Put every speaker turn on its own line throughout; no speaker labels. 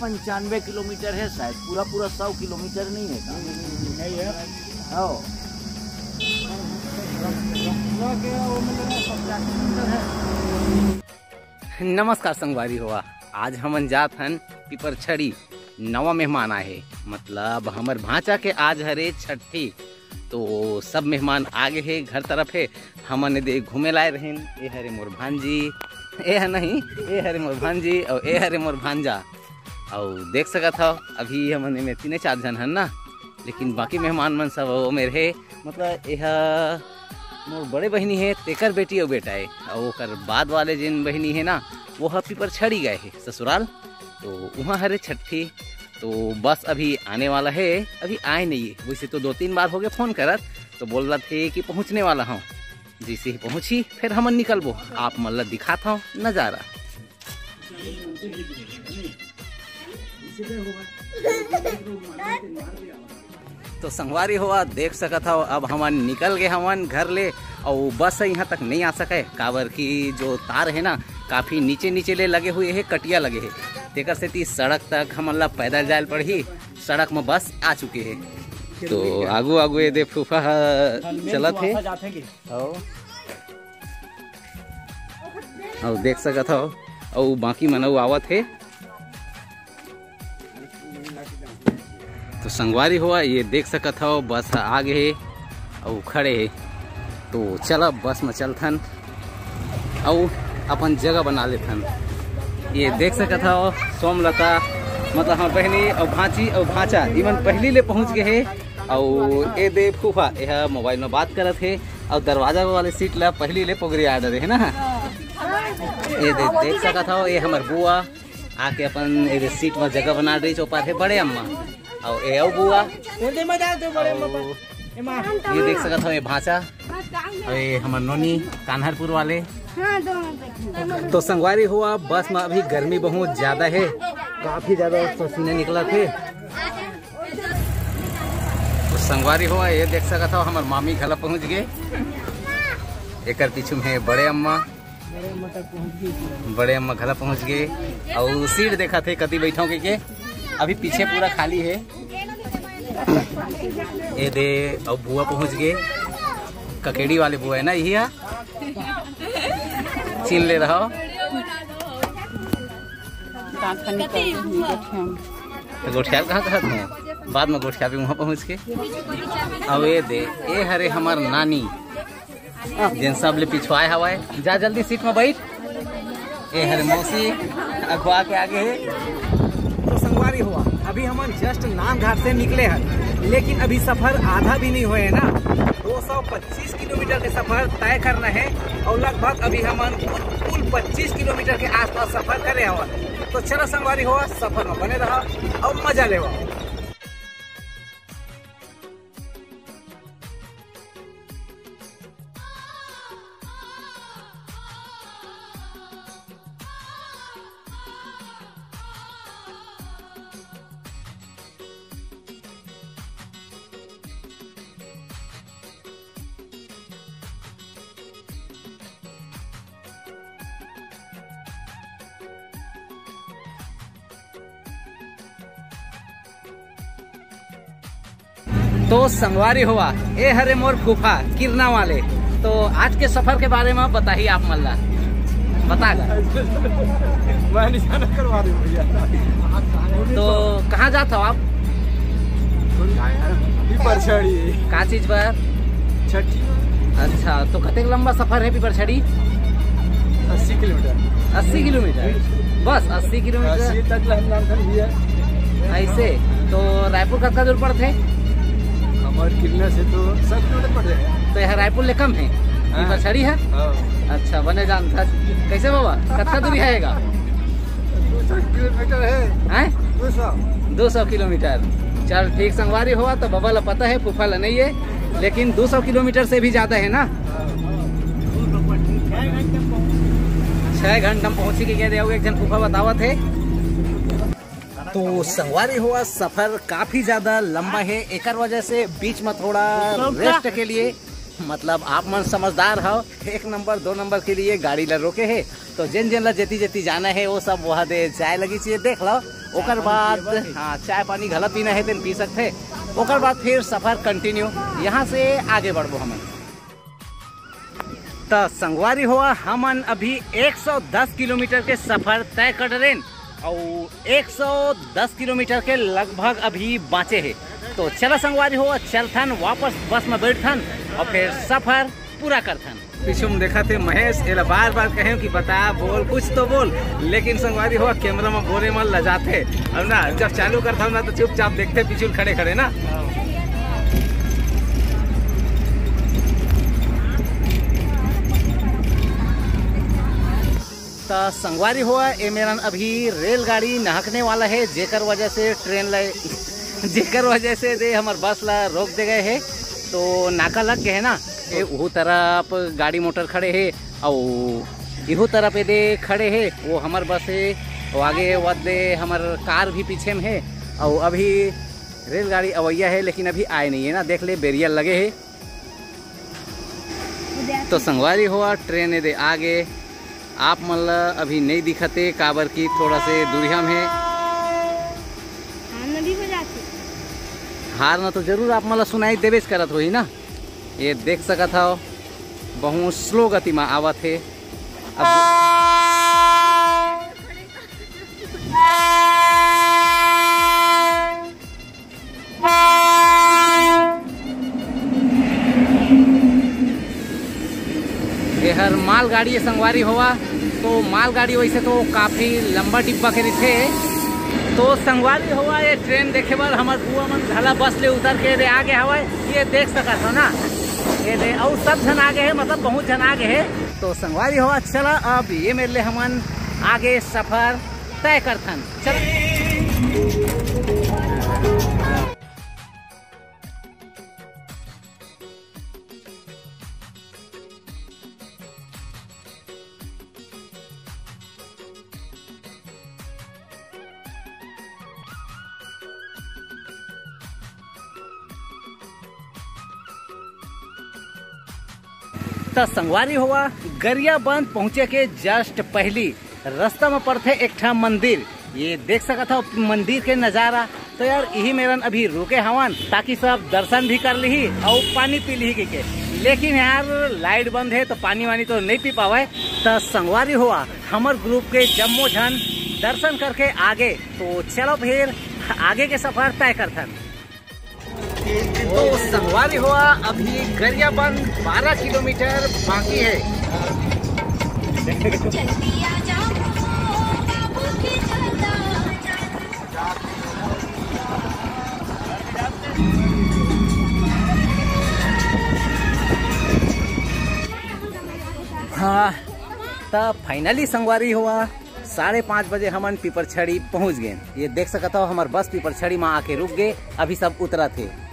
पंचानवे किलोमीटर है शायद पूरा पूरा सौ किलोमीटर नहीं है
नहीं है।
नमस्कार संगवारी हुआ आज हमन जात हन पिपर छड़ी नवा मेहमान आए मतलब हमर भाचा के आज हरे छठी तो सब मेहमान आगे है घर तरफ़ है। हमन दे घूमे लाए रहें ए हरे मोर भांजी ए है नहीं ए हरे मोर भांजी और ए हरे मोर भांजा। और देख सकत हो अभी हमन में तीन चार जन हन ना। लेकिन बाकी मेहमान मन सब वो मेरे मतलब यह मोर बड़े बहनी है, तेकर बेटी और बेटा है। और ओकर बाद वाले जिन बहनी है ना, वो हपी पर छड़ी गए है, ससुराल। तो वहाँ हरे छठी तो बस अभी आने वाला है। अभी आए नहीं। है वैसे तो दो तीन बार हो गए फ़ोन करत। तो बोल रहा थे कि पहुँचने वाला हूँ। जैसे ही पहुँची, फिर हमन निकलबो। आप मतलब दिखाता हूँ नज़ारा। तो संगवारी हुआ, देख सकत हो, अब हमन निकल गए हमन घर ले, और बस यहाँ तक नहीं आ सके। काबर की जो तार है ना, काफ़ी नीचे नीचे ले लगे हुए है, कटिया लगे है। तेकर से ती सड़क तक हमन ला पैदल जाए पड़ी सड़क में बस आ चुके है। तो आगू आगू ये दे फूफा चलत है। और देख सकत हो, और बाकी मनऊ आवत है। संगवारी हुआ ये देख सकत हो बस आगे है और खड़े है। तो चल बस में चलथन और अपन जगह बना लेथन। ये देख सकत हो सोमलता मतलब हम बहनी और भाची और भाचा इवन पहली ले पहुँच गए है। और ए दे फूफा यह मोबाइल में बात करत है और दरवाज़ा वाले सीट ला पहली ले पोगरी आ रहे है ना? ये दे, देख सकत हो ये हमार बुआ आके अपन ये सीट में जगह बना रही चौपार है बड़े अम्मा। और ए और बुआ। और ये देख सकत हो ये भाषा और ये हमार नोनी कान्हरपुर वाले। तो संगवारी हुआ बस में अभी गर्मी बहुत ज़्यादा है। काफ़ी ज़्यादा पसीने निकला थे तो संगवारी हुआ ये देख सकत हो हमार मामी घर पहुँच गए। एक पीछू में बड़े अम्मा। बड़े अम्मा घर पहुँच गए। और सीट देखा थे कति बैठो के, के? अभी पीछे पूरा खाली है। ये दे और बुआ पहुँच गए। ककेड़ी वाले बुआ है ना, यही है? छीन ले रहा तो गोठिया कहाँ कहाँ थे? बाद में गोठिया भी वहाँ पहुँच के अब ये दे, ये हरे हमार नानी। जिन सब ले पिछवाए हवाए। जा जल्दी सीट में बैठ। ए हरे मौसी अखवा के आगे है। अभी हम जस्ट नाम घाट से निकले हैं, लेकिन अभी सफ़र आधा भी नहीं हुए है ना। 225 किलोमीटर के सफ़र तय करना है, और लगभग अभी हम कुल 25 किलोमीटर के आसपास सफ़र करे हुआ तो चलो संगवारी हुआ सफ़र में बने रहा, और मज़ा ले तो संगवारी हुआ। ए हरे मोर फूफा किरना वाले। तो आज के सफ़र के बारे में बताइए आप मल्ला। बता
मैं निशाना करवा दूँ भैया।
तो कहाँ जाता हो आप? का चीज़ पर?
छठी।
अच्छा तो कतेक लंबा सफ़र है पीपर छड़ी
अस्सी किलोमीटर।
अस्सी किलोमीटर? बस अस्सी किलोमीटर। ऐसे? तो रायपुर कब का दूर पड़ते?
हमारे किरना से तो सब पड़ जाएगा।
तो यह रायपुर ले कम है? छड़ी है?
हाँ।
अच्छा बने जान था। कैसे बाबा? कत्ता दूरी हैगा
दो सौ किलोमीटर है। दो सौ।
दो सौ किलोमीटर। चल ठीक संगवारी हुआ तो बाबा ला पता है फूफा ला नहीं है। लेकिन 200 किलोमीटर से भी ज़्यादा है ना? छह घंटा पहुँची के गए एक जन फूफा बतावा थे। तो संगवारी हुआ सफ़र काफ़ी ज़्यादा लंबा है। एक वजह से बीच में थोड़ा रेस्ट के लिए मतलब आप मन समझदार हो एक नंबर दो नंबर के लिए गाड़ी ला रोके है। तो जिन जिन ला जेती जेती जाना है वो सब वहाँ दे चाय लगी चाहिए देख लो। ओकर बाद हाँ चाय पानी घला पीना है तो पी सकते ओकर बाद फिर सफ़र कंटिन्यू यहाँ से आगे बढ़बो हमन तो संगवारी हुआ हमन अभी 110 किलोमीटर के सफ़र तय कर रहे और 110 किलोमीटर के लगभग अभी बाँचे है। तो चला संगवारी हो चलथन वापस बस में बैठथन और फिर सफ़र पूरा करथन पीछे में देखा थे महेश, एला बार बार कहे कि बता, बोल, कुछ तो बोल। लेकिन संगवारी हुआ कैमरा में बोले मन लजाते। अब ना, जब चालू करता हूँ ना तो चुपचाप देखते, पीछे खड़े खड़े ना। तो संगवारी हुआ ये मेरा अभी रेलगाड़ी नहकने वाला है जेकर वजह से ट्रेन ला जेकर वजह से दे हमार बस ला रोक दे गए है। तो नाका लग गए है ना ये वो तरफ़ गाड़ी मोटर खड़े है और इहो तरफ़ ये दे खड़े है वो हमार बस है वो आगे वद दे हमार कार भी पीछे में है और अभी रेलगाड़ी अवैया है लेकिन अभी आए नहीं है ना देख ले बेरियल लगे है। तो संगवारी हुआ ट्रेन दे आगे आप मन ला अभी नहीं दिखते काबर की थोड़ा से दूरिया में है हार ना तो ज़रूर आप मतलब सुनाई देवेश करत होही ना? ये देख सकत हो बहुत स्लो गति में आवत है। अब ये हर मालगाड़ी संगवारी हुआ तो मालगाड़ी वैसे तो काफ़ी लंबा डिब्बा के रखे तो संगवारी हुआ ये ट्रेन देखे बार हमार बुआ मन घला बस ले उतर के रे आगे हवा, ये देख सकत हो ना? ये दे, और सब जन आगे है मतलब बहुत जन आगे है। तो संगवारी हुआ चला, अब ये मेरे लिए हमन आगे सफ़र तय करथन। चल। तो संगवारी हुआ गरियाबंद पहुँचे के जस्ट पहली। रास्ता में पड़ते एक मंदिर। ये देख सकत हो मंदिर के नज़ारा। तो यार यही मेरन अभी रुके हवन ताकि सब दर्शन भी कर ली और पानी पी ली के, लेकिन यार लाइट बंद है तो पानी वानी तो नहीं पी पावे। तो संगवारी हुआ हमर ग्रुप के जम्मो झन दर्शन करके आगे। तो चलो फिर आगे के सफ़र तय करथन। तो संगवारी हुआ अभी गरियाबंद 12 किलोमीटर बाकी है। हाँ तब फाइनली संगवारी हुआ। साढ़े पाँच बजे हमन पीपरछड़ी पहुँच गए। ये देख सकता हो, हमार बस पीपरछड़ी में आके रुक गए। अभी सब उतरा थे।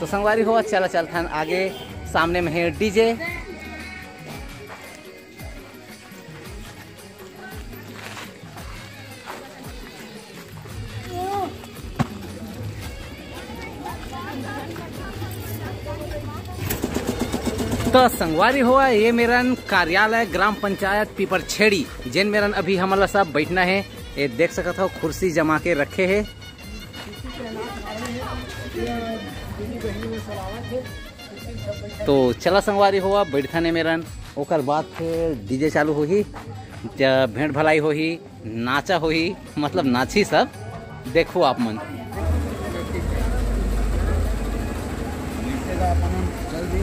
तो संगवारी हुआ चला चलथन आगे। सामने में है डीजे। तो संगवारी हुआ ये मेरन कार्यालय, ग्राम पंचायत पीपर छेड़ी जिन मेरन अभी हमारा सब बैठना है। ये देख सकत हो, कुर्सी जमा के रखे है। तो चला संगवारी हुआ बैठने मेरन ओकर बाद फिर डीजे चालू होही भेंट भलाई होही, नाचा होही मतलब नाची सब, देखो आप मन।
जल्दी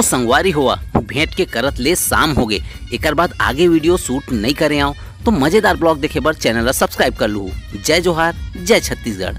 तो संगवारी हुआ। भेंट के करत ले शाम हो गए। एक बाद आगे वीडियो शूट नहीं करे आओ तो मज़ेदार ब्लॉग देखे बर चैनल सब्सक्राइब कर लू। जय जोहार, जय छत्तीसगढ़।